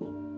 you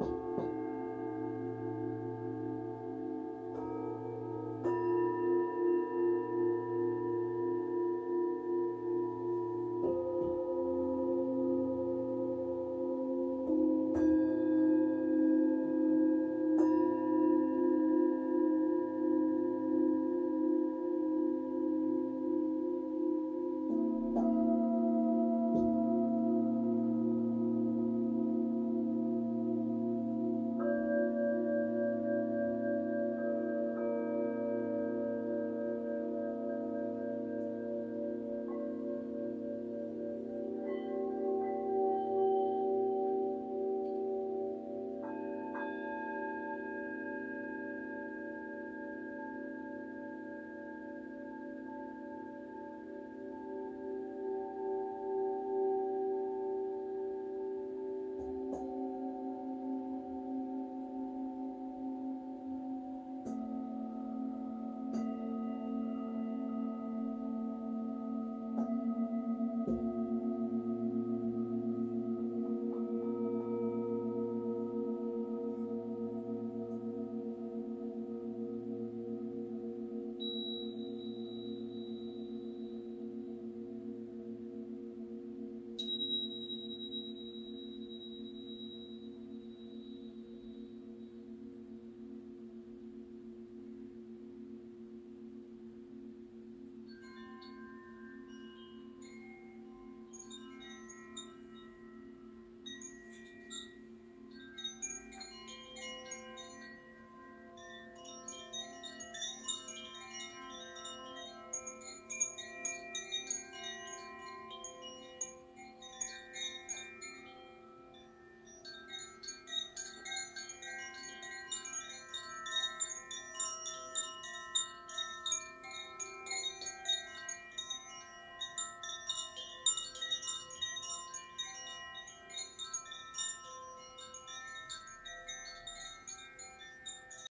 you.